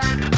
Bye.